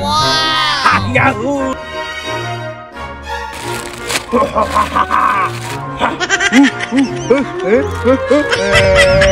哇！哈呀哈！哈哈哈哈哈！哈哈哈哈哈！